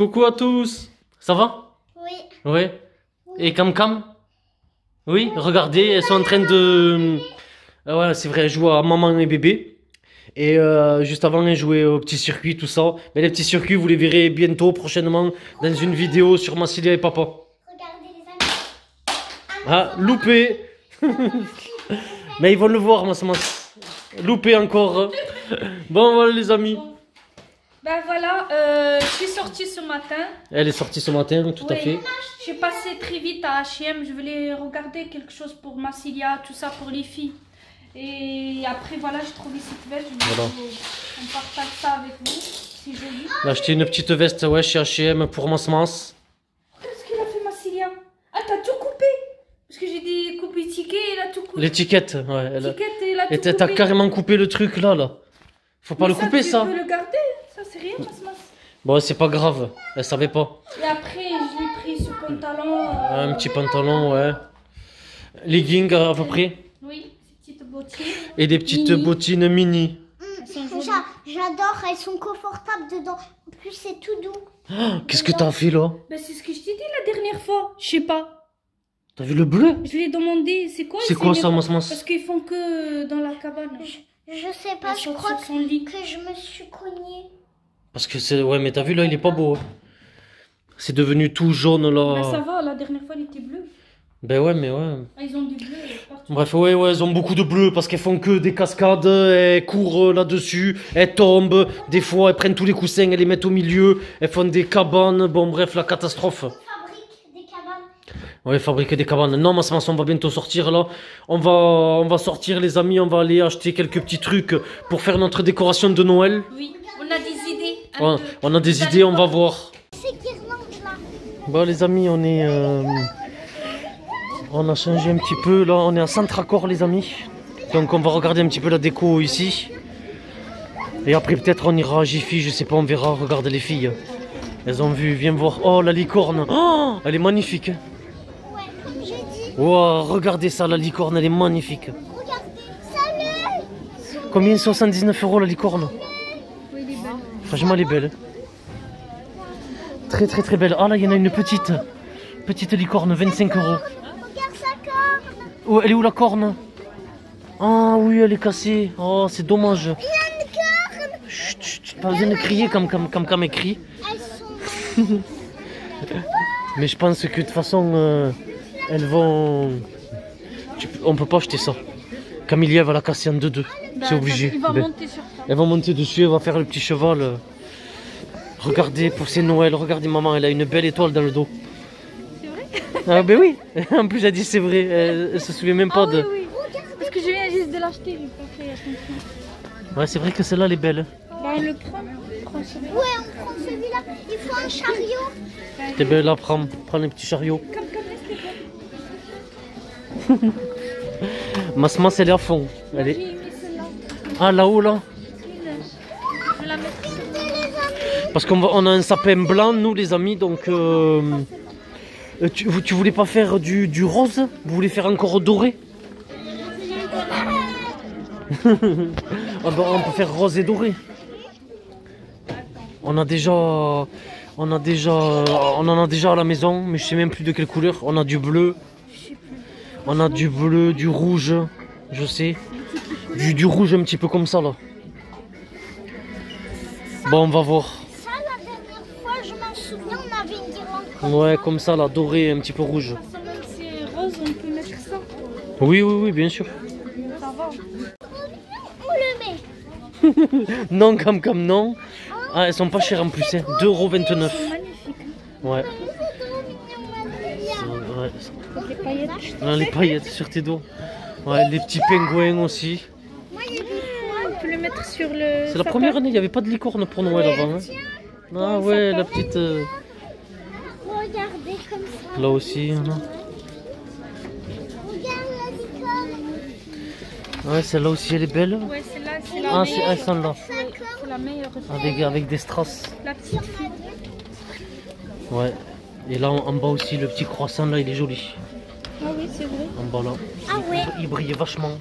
Coucou à tous. Ça va? Oui. Oui. Et Cam Cam Oui, regardez, elles sont en train de... Ah ouais, c'est vrai, elles jouent à maman et bébé. Et euh, juste avant, elles jouaient au petit circuit, tout ça. Mais les petits circuits, vous les verrez bientôt, prochainement, dans une vidéo sur Massilia et Papa. Regardez les amis. Ah, loupé Mais ils vont le voir, Mas Mas. Loupé encore. Bon, voilà les amis. Ben voilà, euh, je suis sortie ce matin. Elle est sortie ce matin, tout à fait. Je suis passée très vite à H&M. Je voulais regarder quelque chose pour Massilia, tout ça pour les filles. Et après, voilà, j'ai trouvé cette veste. Je Voilà. On partage ça avec vous. C'est joli. J'ai acheté une petite veste ouais, chez H&M pour Mas Mas. Qu'est-ce qu'elle a fait, Massilia Ah, t'as tout coupé Parce que j'ai dit couper ticket, elle a tout coupé. L'étiquette, ouais. Elle a... L'étiquette, elle a tout Et t'as coupé. t'as carrément coupé le truc là, là. Faut pas Mais le couper tu ça. peux le garder. Ça, c'est rien, Mas Bon, c'est pas grave. Elle savait pas. Et après, je lui ai pris ce pantalon. euh, Un petit pantalon, ouais. Leggings à peu près. Oui, ces petites bottines. Et des petites Mini. bottines mini. J'a- J'adore, elles sont confortables dedans. En plus, c'est tout doux. Ah, Qu'est-ce que t'as fait là? Ben, c'est ce que je t'ai dit la dernière fois. Je sais pas. T'as vu le bleu? Je lui ai demandé, c'est quoi? C'est ces quoi ça, livres Mas Parce qu'ils font que dans la cabane. Je sais pas, je crois lit. que je me suis cognée. Parce que c'est... Ouais, mais t'as vu là, il est pas beau. hein. C'est devenu tout jaune Ben, ça là. va, la dernière fois, il était bleu. Ben ouais, mais ouais. Ah, ils ont du bleu partout. Bref, ouais, ouais, elles ont beaucoup de bleu parce qu'elles font que des cascades, elles courent euh, là-dessus, elles tombent, des fois elles prennent tous les coussins, elles les mettent au milieu, elles font des cabanes, bon bref, la catastrophe. On fabrique des cabanes. Ouais, fabriquer des cabanes. Non, mais on va bientôt sortir là. On va, on va sortir les amis, on va aller acheter quelques petits trucs pour faire notre décoration de Noël. Oui, on a des on a des idées, on va voir. Bon les amis, on est... euh, on a changé un petit peu là, on est à Centracor les amis. Donc on va regarder un petit peu la déco ici. Et après peut-être on ira à Jiffy, je sais pas, on verra, regarde les filles. Elles ont vu, viens voir. Oh la licorne Oh Elle est magnifique Ouais, comme j'ai dit. Wow, regardez ça, la licorne, elle est magnifique. Combien? 79 euros la licorne Oui, il est belle. Franchement elle est belle. Très très très belle. Ah là il y en a une petite. Petite licorne, 25 euros. Regarde sa corne. Oh, elle est où la corne? Ah oui, elle est cassée. Oh, c'est dommage. Il y a une corne. Chut, chut, pas besoin de crier comme comme comme, comme elle crie. Elles sont. Mais je pense que de toute façon, euh, elles vont. On peut pas acheter ça. Camille elle va la casser en deux-deux. Ben, C'est obligé. Il va Ben, monter sur ça. Elle va monter dessus, elle va faire le petit cheval. Regardez, pour ces Noël, regardez maman, elle a une belle étoile dans le dos. C'est vrai Ah ben oui En plus elle dit c'est vrai, elle, elle se souvient même pas Ah de... oui, oui. Parce que je viens juste de l'acheter. Ouais c'est vrai que celle-là elle est belle. Ben, on le prend. Ouais, on prend celui-là. Il faut un chariot. T'es belle là, prends, prends les petits chariots. Comme, comme laisse les Mas Mas elle est à fond. Elle est... Ah là-haut là Parce qu'on a un sapin blanc nous les amis donc... euh, euh, tu, voulais pas faire du, rose? Vous voulez faire encore doré? Ah bah, On peut faire rose et doré. On a déjà... On a déjà... On en a déjà à la maison mais je sais même plus de quelle couleur. On a du bleu. On a du bleu, du rouge, je sais. Du, du rouge un petit peu comme ça là. Bon, on va voir. Ça, la dernière fois, je m'en souviens, on avait une guirlande comme Ouais, comme ça là, doré, un petit peu rouge. ça. Même si c'est rose, on peut mettre ça. Oui, oui, oui, bien sûr. Ça va. On le met. Non, comme comme non. Ah, elles sont pas chères en plus, hein. 2,29€. C'est magnifique. Ouais. Mignon, ouais. Avec les paillettes. Les paillettes sur tes dos. Ouais, les petits pingouins aussi. On peut le mettre sur le. C'est la première année, il n'y avait pas de licorne pour Noël avant. hein. Ah ouais, la petite. euh, Regardez comme ça. Là aussi. hein. Regarde la licorne. Ouais, celle-là aussi, elle est belle. Ouais, celle-là, c'est la Ah, c'est meilleure. là. C'est la meilleure. Avec, avec des strass. La petite. Ouais. Et là, en, en bas aussi, le petit croissant, là, il est joli. Ah oui, c'est vrai. En bas, là. Ah ouais. Il brille vachement.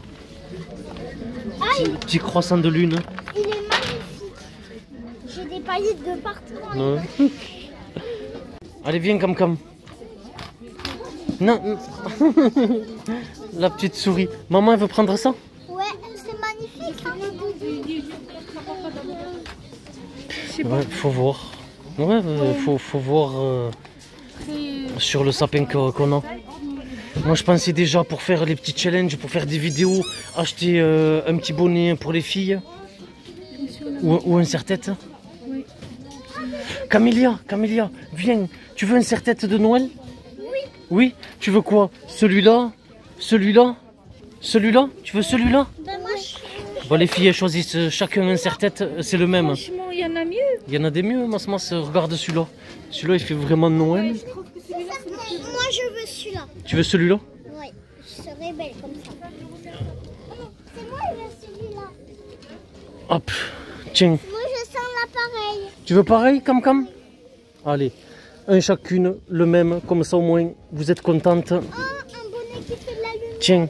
Ah, Petit, petit croissant de lune. il est magnifique. J'ai des paillettes de partout. Ouais. Allez, viens, Cam Cam. Non. non. La petite souris. Maman, elle veut prendre ça Ouais, c'est magnifique. hein. Ouais, faut voir. Ouais, faut, faut voir euh, sur le sapin que- qu'on a. Moi, je pensais déjà pour faire les petits challenges, pour faire des vidéos, acheter euh, un petit bonnet pour les filles. Ou, ou un serre-tête. Oui. Camélia, Camélia, viens. Tu veux un serre-tête de Noël? Oui. Oui? Tu veux quoi? Celui-là? Celui-là? Celui-là? Tu veux celui-là? Ben, je... Bon, les filles, elles choisissent chacun un serre-tête, c'est le même. Franchement, il y en a mieux. Il y en a des mieux, Mas Mas, regarde celui-là. Celui-là, il fait vraiment Noël. Tu veux celui-là? Ouais, je serais belle comme ça. C'est moi, je veux celui-là. Hop, tiens. Moi, je sens l'appareil. Tu veux pareil, Cam Cam Allez, un chacune, le même, comme ça au moins, vous êtes contente. Oh, un bonnet qui fait de la lumière. Tiens,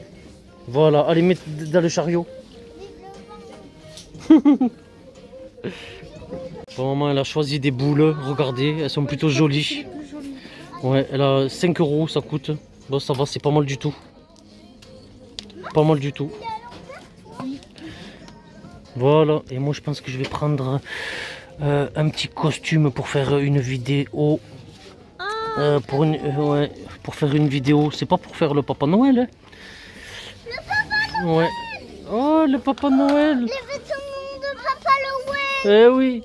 voilà, allez, mets dans le chariot. Bon, maman, elle a choisi des boules, regardez, elles sont plutôt jolies. Ouais, elle a 5 euros, ça coûte. Bon, ça va, c'est pas mal du tout. Pas mal du tout. Voilà, et moi je pense que je vais prendre euh, un petit costume pour faire une vidéo. Euh, pour, une, euh, ouais, pour faire une vidéo, c'est pas pour faire le Papa Noël. Hein. Le Papa Noël Ouais. Oh, le Papa Noël Les vêtements de Papa Noël. Eh oui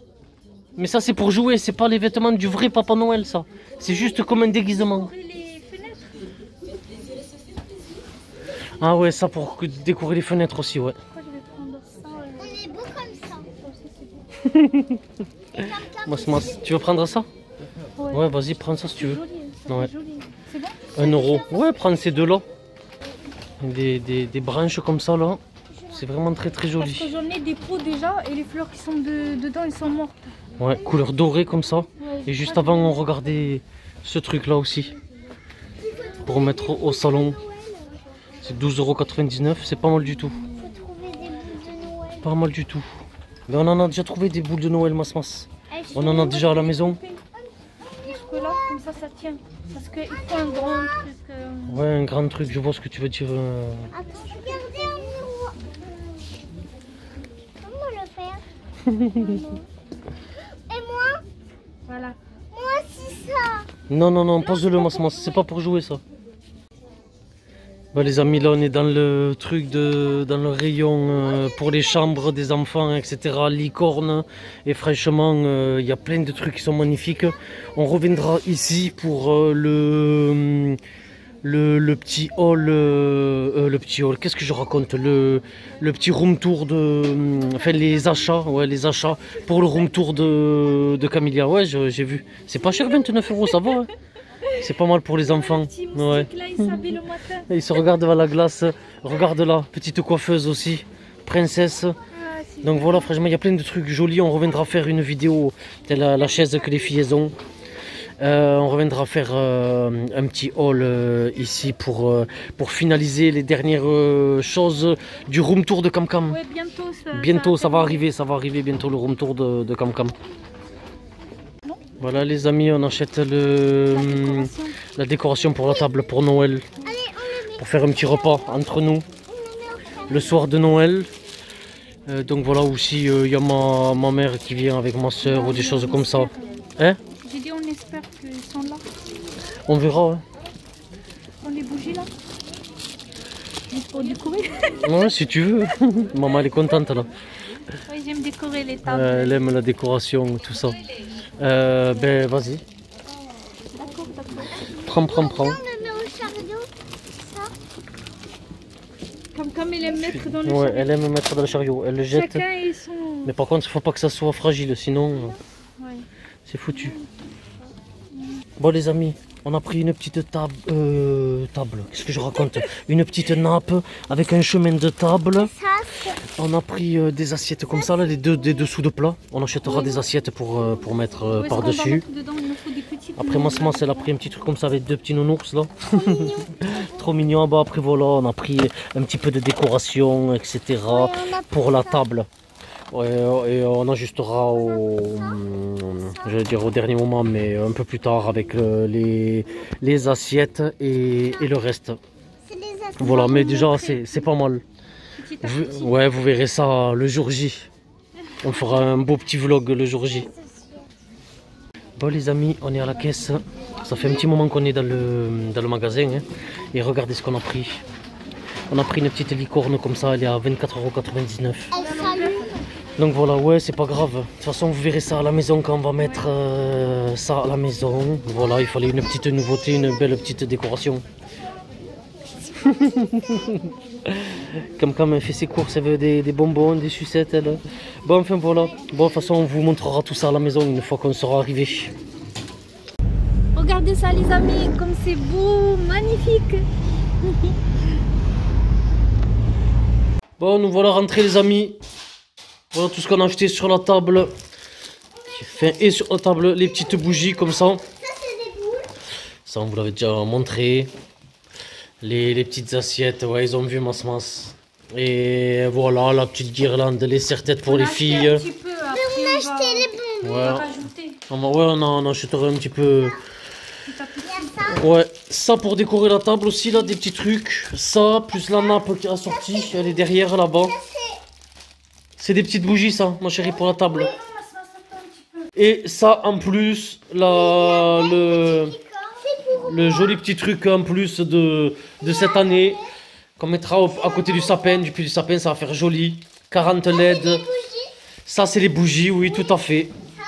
Mais ça c'est pour jouer, c'est pas les vêtements du vrai Papa Noël ça. C'est juste comme un déguisement. Les fenêtres. Ah ouais, ça pour décorer les fenêtres aussi, ouais. Pourquoi je vais prendre ça euh, On est beau comme ça. mas, tu veux prendre ça Ouais. Ouais, vas-y, prends ça si tu veux. Ouais. fait joli. C'est bon Un euro. Ouais, prends ces deux là. Des, des- des branches comme ça là. C'est vraiment très très Parce joli. que j'en ai des pots déjà et les fleurs qui sont de- dedans, elles sont mortes. Ouais, couleur dorée comme ça. Ouais, Et juste avant, on regardait ce truc là aussi. Pour mettre au salon. C'est 12,99€, c'est pas mal du tout. Faut trouver des boules de Noël. Pas mal du tout. Mais on en a déjà trouvé des boules de Noël, Mas Mas. Elles On en a déjà à la maison. Jusque là, comme ça, ça tient. Parce qu'il faut un grand truc. euh, Ouais, un grand truc, je vois ce que tu veux dire. euh. Attends, regardez un miroir. Comment le faire? Et moi? Voilà. Moi aussi ça. Non, non, non, pose-le, Mas Mas, c'est pas pour jouer ça. Bah, les amis, là on est dans le truc de. dans le rayon euh, pour les chambres des enfants, etc. Licorne. Et franchement, euh, il y a plein de trucs qui sont magnifiques. On reviendra ici pour euh, le. Le, le petit hall, le petit hall, qu'est-ce que je raconte? Le, le petit room tour de, enfin les achats, ouais les achats pour le room tour de, de ouais j'ai vu, c'est pas cher 29 euros, ça va, hein. C'est pas mal pour les enfants, Petit ouais. moustique, là, il s'habille le matin. Il se regarde devant la glace, regarde là, petite coiffeuse aussi, princesse. Ah, Donc voilà, franchement, il y a plein de trucs jolis. On reviendra faire une vidéo de la, la chaise que les filles ont. Euh, on reviendra faire euh, un petit haul euh, ici pour, pour finaliser les dernières choses du room tour de Cam Cam. Ouais, bientôt ça. Bientôt, ça va arriver, ça va arriver bientôt le room tour de, de Cam Cam. Voilà les amis, on achète le, La hum, décoration. la décoration pour la table pour Noël. Pour faire un petit repas entre nous le soir de Noël. Euh, donc voilà aussi euh, il y a ma, ma mère qui vient avec ma soeur ou des choses comme ça. Hein? J'ai dit, on espère qu'ils sont là. On verra. hein. On les bougies là. Juste pour décorer. Ouais, si tu veux. Maman elle est contente là. Oui, j'aime décorer les tables. Euh, elle aime la décoration, tout ça. Euh, ben vas-y. D'accord, d'accord. Prends, prends, prends. On le met au chariot. Ça. Comme, comme il aime mettre dans le Ouais, chariot. elle aime mettre dans le chariot. Elle le jette. Chacun et son. Mais par contre, il faut pas que ça soit fragile, sinon Ouais. c'est foutu. Bon les amis, on a pris une petite table, euh, table, qu'est-ce que je raconte Une petite nappe avec un chemin de table. On a pris euh, des assiettes comme ça, là, les deux des dessous de plat. On achètera des assiettes pour, euh, pour mettre par-dessus. Après Massement, elle a pris un petit truc comme ça avec deux petits nounours là. Trop mignon. Bah, après voilà, on a pris un petit peu de décoration, etc. pour la table. Ouais, et on ajustera au, j'allais dire au dernier moment, mais un peu plus tard avec euh, les, les assiettes et, et le reste. Voilà, mais déjà c'est c'est pas mal. Vous- ouais, vous verrez ça le jour J. On fera un beau petit vlog le jour J. Bon les amis, on est à la caisse. Ça fait un petit moment qu'on est dans le, dans le magasin. hein. Et regardez ce qu'on a pris. On a pris une petite licorne comme ça, elle est à 24,99€. Donc voilà, ouais, c'est pas grave. De toute façon, vous verrez ça à la maison quand on va mettre euh, ça à la maison. Voilà, il fallait une petite nouveauté, une belle petite décoration. Comme quand elle fait ses courses, elle veut des, des bonbons, des sucettes. Elle. Bon, enfin voilà. Bon, de toute façon, on vous montrera tout ça à la maison une fois qu'on sera arrivé. Regardez ça les amis, comme c'est beau, magnifique. Bon, nous voilà rentrés, les amis. Voilà tout ce qu'on a acheté sur la table. Enfin, et sur la table, les petites bougies comme ça. Ça, c'est des boules. Ça, on vous l'avait déjà montré. Les, les petites assiettes, ouais, ils ont vu masse masse. Et voilà, la petite guirlande, les serre-têtes pour On les a acheté filles. Un petit peu, après on va, Acheter les bonbons. on va Ouais, rajouter on, va- ouais, on, en- on achètera un petit peu. a. Ouais, ça pour décorer la table aussi, là, des petits trucs. Ça, plus la nappe qui est assortie, elle est derrière là-bas. C'est des petites bougies, ça, ma chérie, pour la table. Et ça, en plus, la, le, pour le joli petit truc en plus de, de cette année qu'on mettra au- à côté du sapin, du pied du sapin, ça va faire joli. 40 LED. Ça, c'est les bougies, oui, tout à fait. Ça,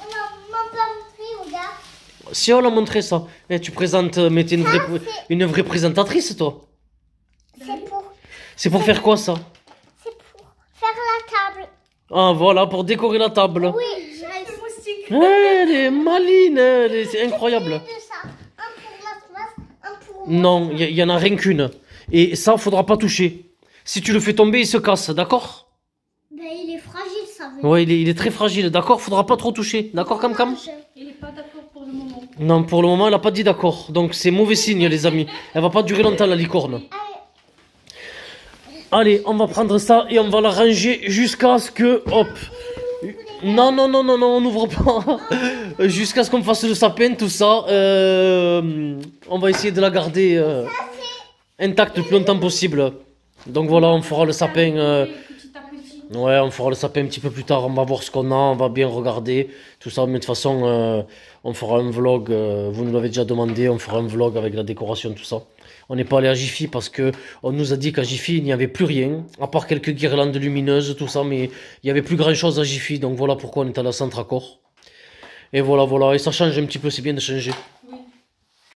on m'a m'a pas montré, regarde. Si on l'a montré ça, Eh, tu présentes, mais t'es une vraie, une vraie présentatrice, toi. C'est pour, C'est pour faire quoi, ça c'est pour faire la table. Ah, voilà, pour décorer la table. Oui, J'ai un moustique. Ouais, elle est maline, est- c'est incroyable. de ça. Un pour la place, un pour Non, il y, en a rien qu'une. Et ça, faudra pas toucher. Si tu le fais tomber, il se casse, d'accord? Ben, il est fragile, ça veut Ouais, il est, il est très fragile, d'accord? Faudra pas trop toucher, d'accord, Cam Cam Il est pas d'accord pour le moment. Non, pour le moment, elle a pas dit d'accord. Donc c'est mauvais signe, les amis. Elle va pas durer longtemps, la licorne. Allez, on va prendre ça et on va la ranger jusqu'à ce que... Hop Non, non, non, non, on n'ouvre pas. jusqu'à ce qu'on fasse le sapin, tout ça. Euh, on va essayer de la garder euh, intacte le plus longtemps possible. Donc voilà, on fera le sapin... euh. Ouais, on fera le sapin un petit peu plus tard, on va voir ce qu'on a, on va bien regarder tout ça, mais de toute façon, on fera un vlog, vous nous l'avez déjà demandé, on fera un vlog avec la décoration, tout ça. On n'est pas allé à Jiffy parce que on nous a dit qu'à Jiffy, il n'y avait plus rien, à part quelques guirlandes lumineuses, tout ça, mais il n'y avait plus grand chose à Jiffy, donc voilà pourquoi on est à Centre Accord. Et voilà, voilà, et ça change un petit peu, c'est bien de changer.